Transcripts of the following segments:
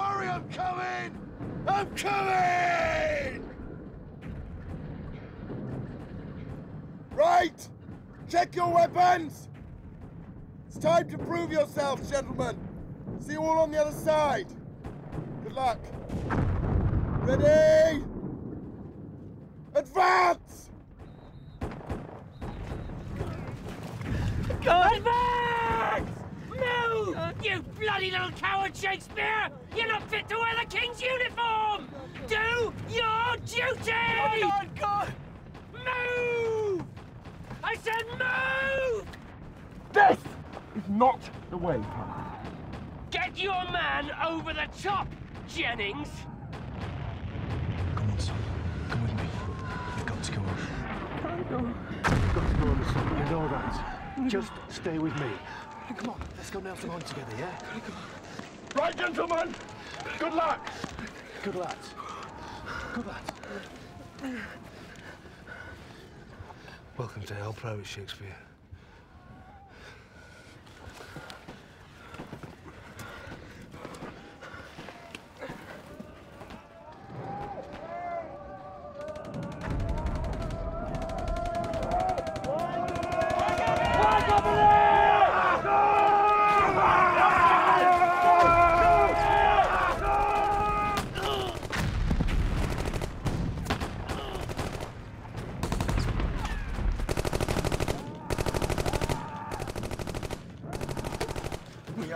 Worry, I'm coming! I'm coming! Right! Check your weapons! It's time to prove yourselves, gentlemen! See you all on the other side! Good luck! Ready? Advance! Advance! Move! You bloody little coward, Shakespeare! You're not fit to wear the king's uniform! Do your duty! Oh, God! Move! I said move! This is not the way, Captain. Get your man over the top, Jennings! Come on, son. Come with me. You've got to go on. You've got to go on, son. You know that. Just stay with me. Come on, let's go nail some on together, yeah? Right, gentlemen. Good luck. Good lads. Good lads. Welcome to Hell Private Shakespeare. We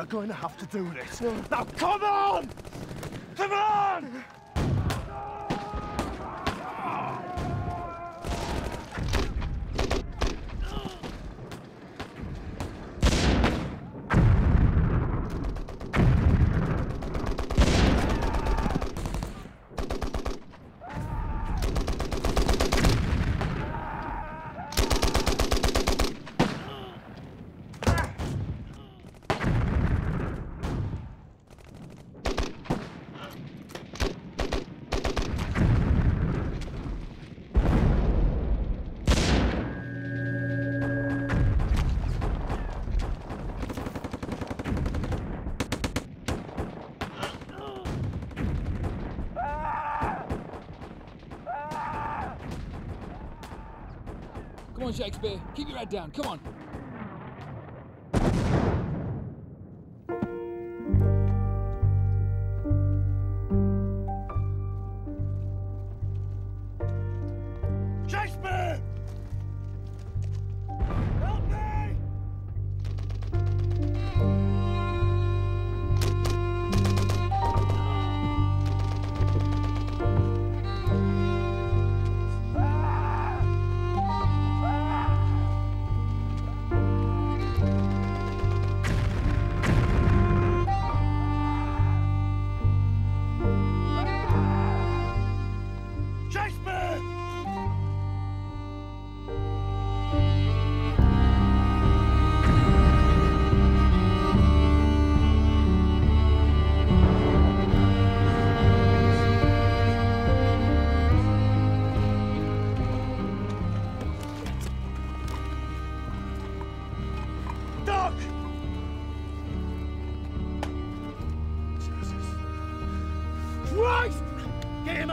are going to have to do this. Now, come on! Come on! Come on, Shakespeare. Keep your head down. Come on.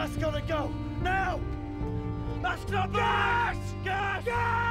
That's gotta go! Now! That's not the Gas! Gas! Gas!